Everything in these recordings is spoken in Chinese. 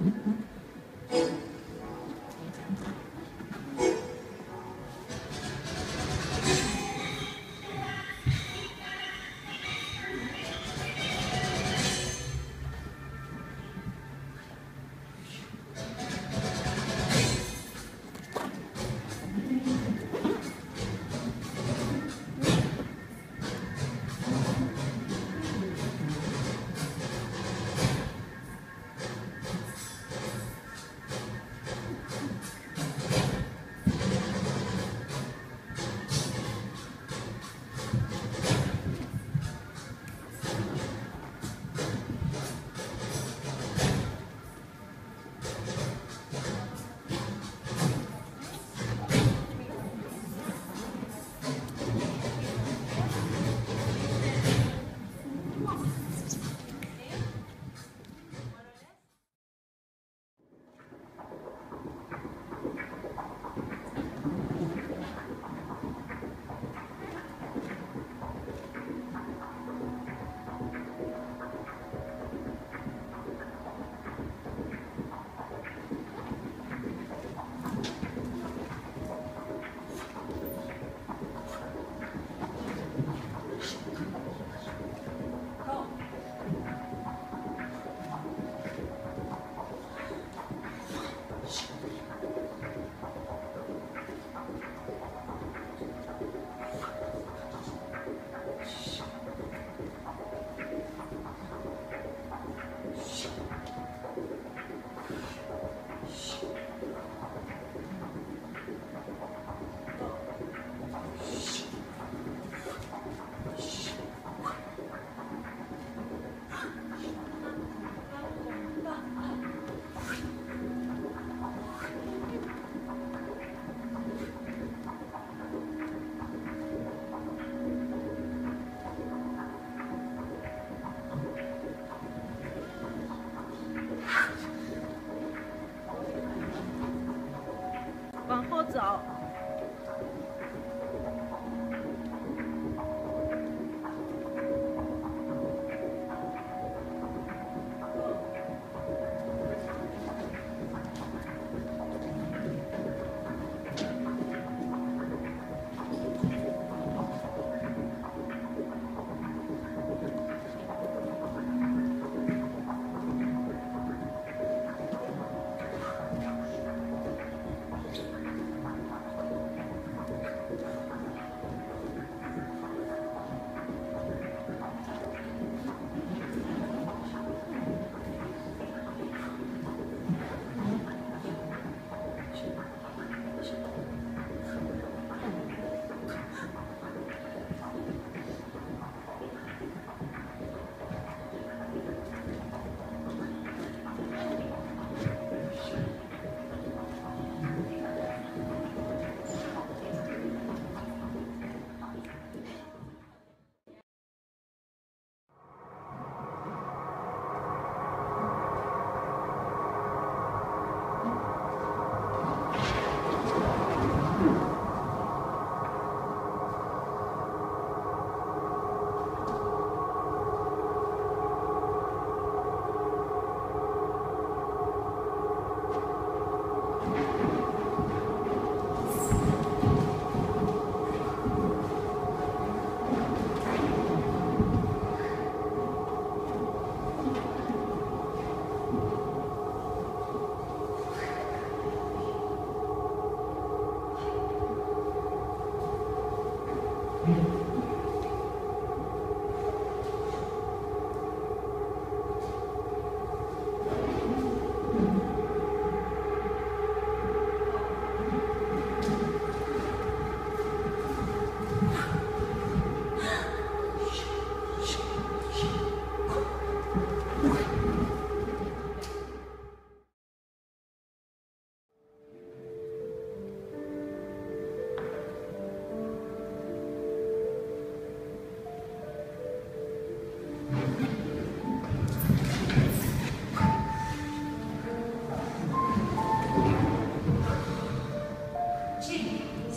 Mm-hmm. 往后走。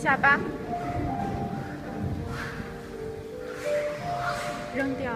下巴，扔掉。